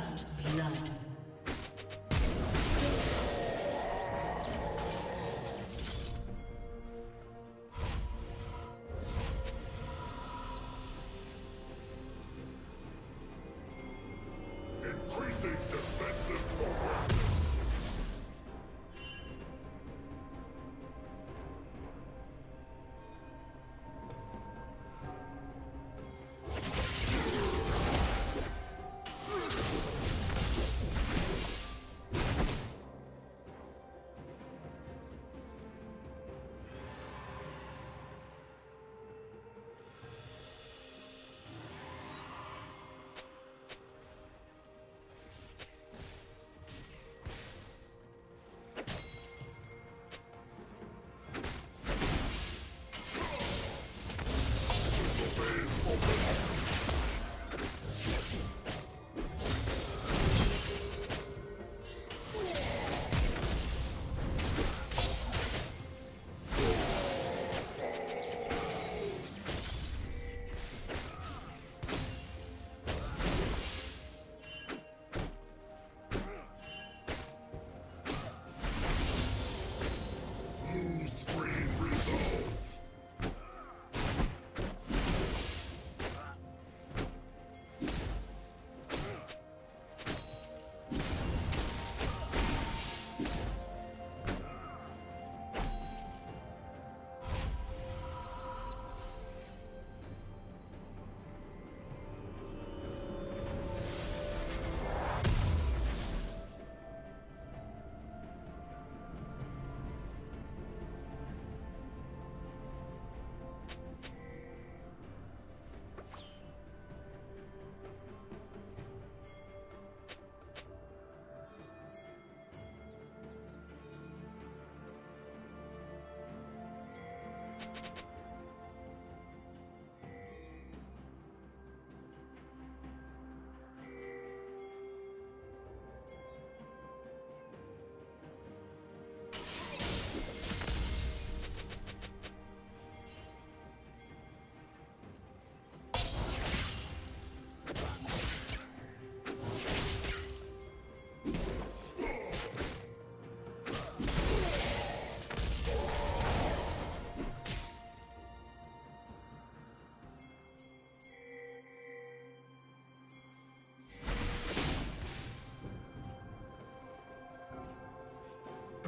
First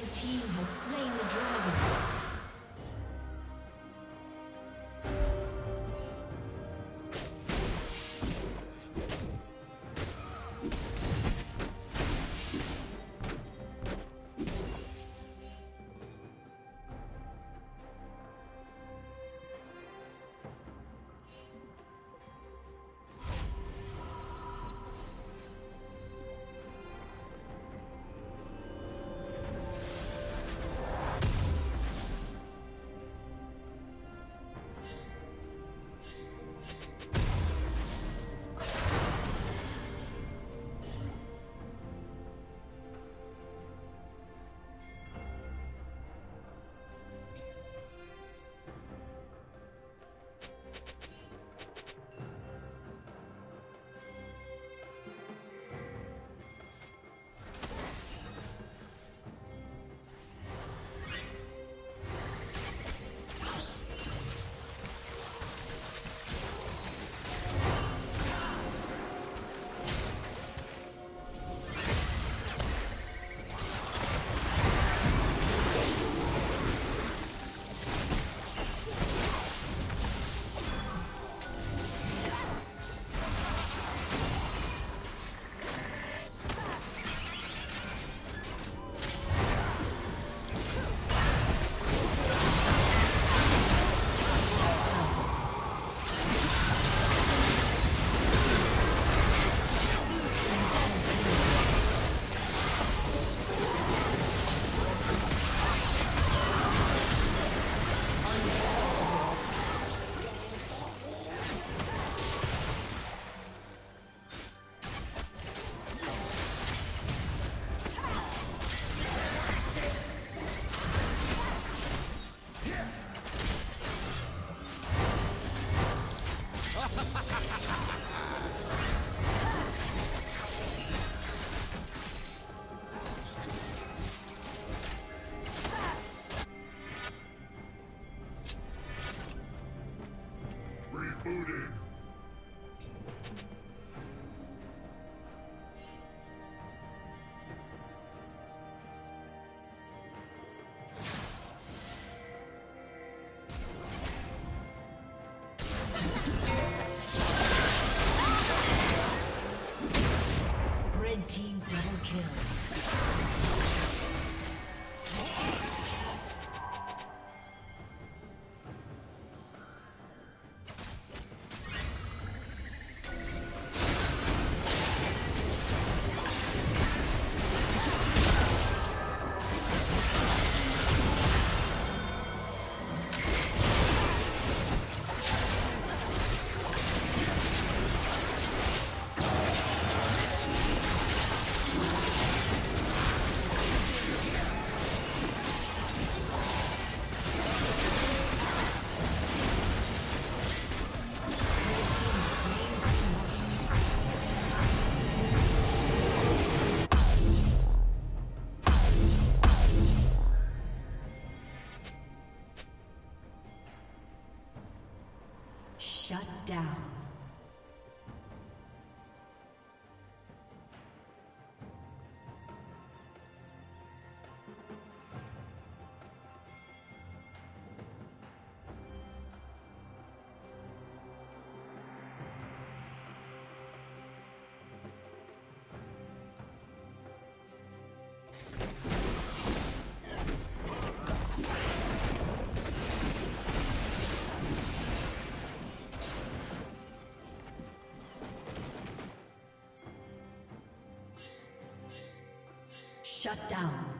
Red team has Shut down.